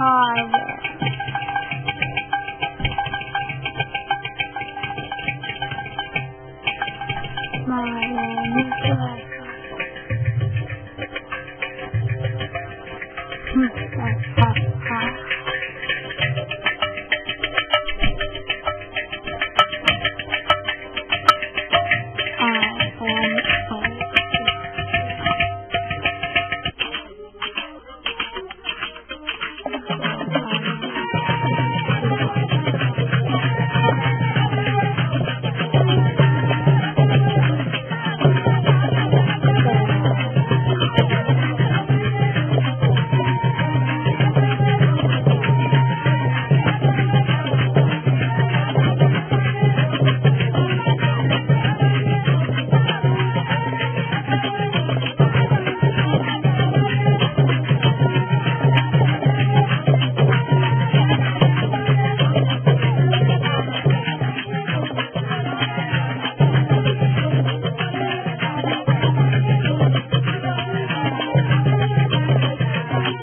Tyler. My name is Tyler.